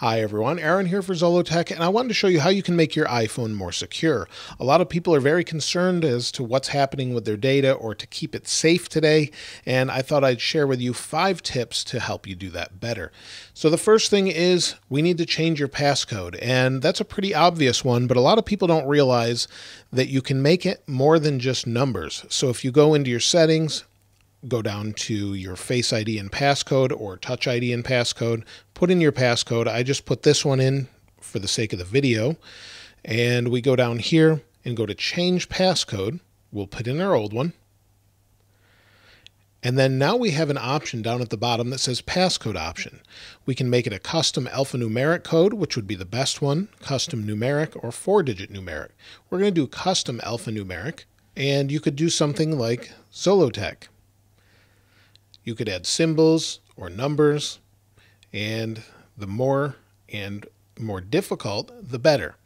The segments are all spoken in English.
Hi everyone, Aaron here for Zollotech, and I wanted to show you how you can make your iPhone more secure. A lot of people are very concerned as to what's happening with their data or to keep it safe today, and I thought I'd share with you five tips to help you do that better. So the first thing is we need to change your passcode, and that's a pretty obvious one, but a lot of people don't realize that you can make it more than just numbers. So if you go into your settings, go down to your Face ID and passcode or Touch ID and passcode, put in your passcode. I just put this one in for the sake of the video. And we go down here and go to change passcode. We'll put in our old one. And then now we have an option down at the bottom that says passcode option. We can make it a custom alphanumeric code, which would be the best one, custom numeric or four digit numeric. We're going to do custom alphanumeric, and you could do something like Zollotech. You could add symbols or numbers, and the more and more difficult, the better.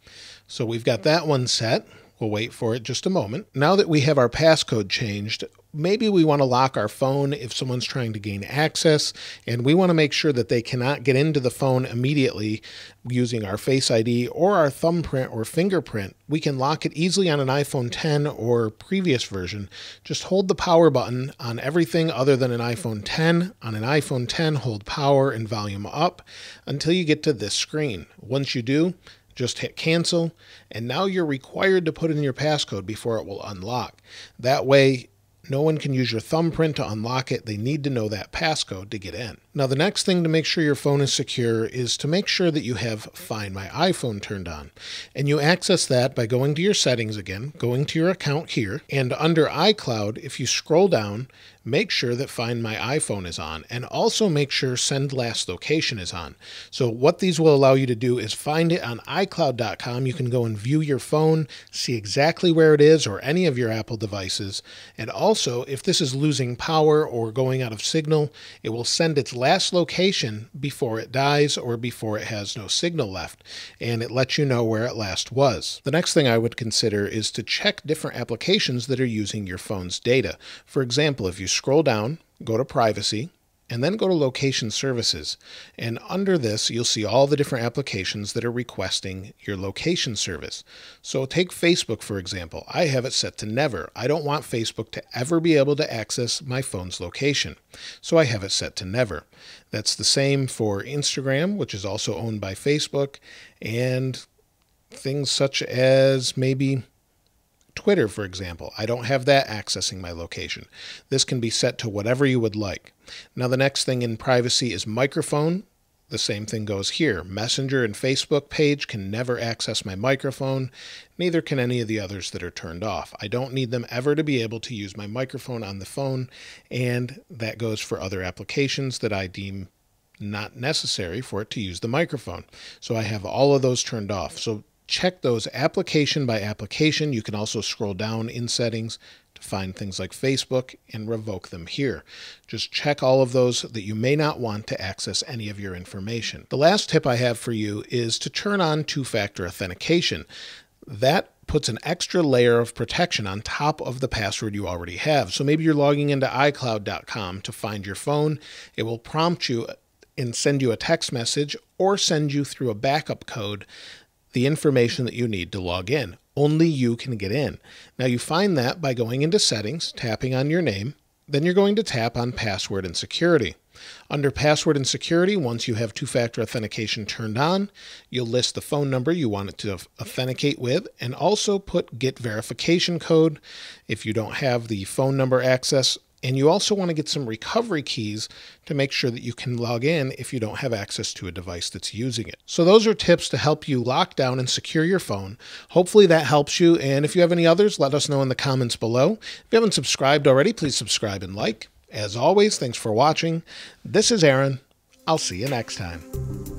So we've got that one set. We'll wait for it just a moment. Now that we have our passcode changed, maybe we want to lock our phone if someone's trying to gain access, and we want to make sure that they cannot get into the phone immediately using our Face ID or our thumbprint or fingerprint. We can lock it easily on an iPhone 10 or previous version. Just hold the power button on everything other than an iPhone 10. On an iPhone 10, hold power and volume up until you get to this screen. Once you do, just hit cancel, and now you're required to put in your passcode before it will unlock. That way, no one can use your thumbprint to unlock it. They need to know that passcode to get in. Now, the next thing to make sure your phone is secure is to make sure that you have Find My iPhone turned on. And you access that by going to your settings again, going to your account here, and under iCloud, if you scroll down, make sure that Find My iPhone is on, and also make sure Send Last Location is on. So, what these will allow you to do is find it on iCloud.com. You can go and view your phone, see exactly where it is, or any of your Apple devices. And also, if this is losing power or going out of signal, it will send its last location before it dies or before it has no signal left, and it lets you know where it last was. The next thing I would consider is to check different applications that are using your phone's data. For example, if you scroll down, go to privacy, and then go to location services. And under this, you'll see all the different applications that are requesting your location service. So take Facebook, for example. I have it set to never. I don't want Facebook to ever be able to access my phone's location. So I have it set to never. That's the same for Instagram, which is also owned by Facebook, and things such as maybe Twitter, for example, I don't have that accessing my location. This can be set to whatever you would like. Now, the next thing in privacy is microphone. The same thing goes here. Messenger and Facebook page can never access my microphone. Neither can any of the others that are turned off. I don't need them ever to be able to use my microphone on the phone, and that goes for other applications that I deem not necessary for it to use the microphone. So I have all of those turned off. So check those application by application. You can also scroll down in settings to find things like Facebook and revoke them here. Just check all of those that you may not want to access any of your information. The last tip I have for you is to turn on two factor authentication. That puts an extra layer of protection on top of the password you already have. So maybe you're logging into iCloud.com to find your phone. It will prompt you and send you a text message or send you through a backup code the information that you need to log in. Only you can get in. Now, you find that by going into Settings, tapping on your name, then you're going to tap on Password and Security. Under Password and Security, once you have two factor authentication turned on, you'll list the phone number you want it to authenticate with and also put Get Verification Code. If you don't have the phone number access, and you also want to get some recovery keys to make sure that you can log in if you don't have access to a device that's using it. So those are tips to help you lock down and secure your phone. Hopefully that helps you. And if you have any others, let us know in the comments below. If you haven't subscribed already, please subscribe and like. As always, thanks for watching. This is Aaron. I'll see you next time.